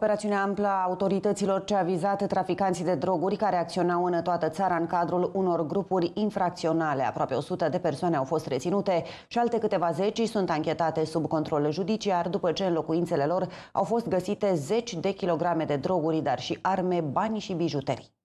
Operațiunea amplă a autorităților ce a vizat traficanții de droguri care acționau în toată țara în cadrul unor grupuri infracționale. Aproape 100 de persoane au fost reținute și alte câteva zeci sunt anchetate sub control judiciar după ce în locuințele lor au fost găsite zeci de kilograme de droguri, dar și arme, bani și bijuterii.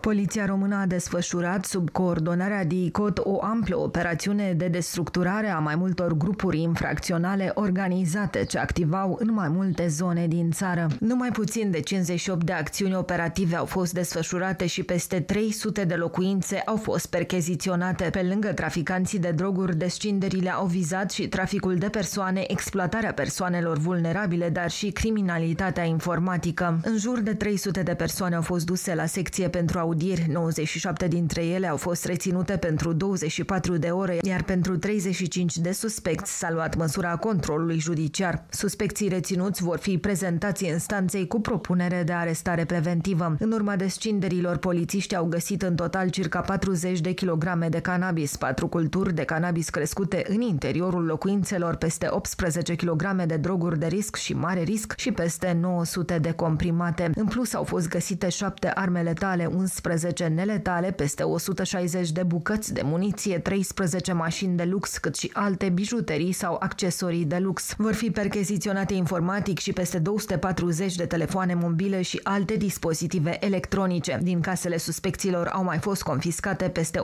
Poliția română a desfășurat sub coordonarea DICOT o amplă operațiune de destructurare a mai multor grupuri infracționale organizate ce activau în mai multe zone din țară. Numai puțin de 58 de acțiuni operative au fost desfășurate și peste 300 de locuințe au fost percheziționate. Pe lângă traficanții de droguri, descinderile au vizat și traficul de persoane, exploatarea persoanelor vulnerabile, dar și criminalitatea informatică. În jur de 300 de persoane au fost duse la secție pentru a audieri, 97 dintre ele au fost reținute pentru 24 de ore, iar pentru 35 de suspecți s-a luat măsura controlului judiciar. Suspecții reținuți vor fi prezentați instanței cu propunere de arestare preventivă. În urma descinderilor, polițiști au găsit în total circa 40 de kilograme de cannabis, patru culturi de cannabis crescute în interiorul locuințelor, peste 18 kg de droguri de risc și mare risc și peste 900 de comprimate. În plus au fost găsite șapte arme letale, 11 11 neletale, peste 160 de bucăți de muniție, 13 mașini de lux, cât și alte bijuterii sau accesorii de lux. Vor fi percheziționate informatic și peste 240 de telefoane mobile și alte dispozitive electronice. Din casele suspecților au mai fost confiscate peste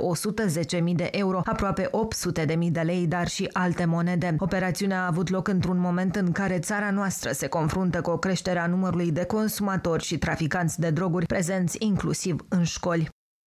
110.000 de euro, aproape 800.000 de lei, dar și alte monede. Operațiunea a avut loc într-un moment în care țara noastră se confruntă cu o creștere a numărului de consumatori și traficanți de droguri prezenți inclusiv în escolhe.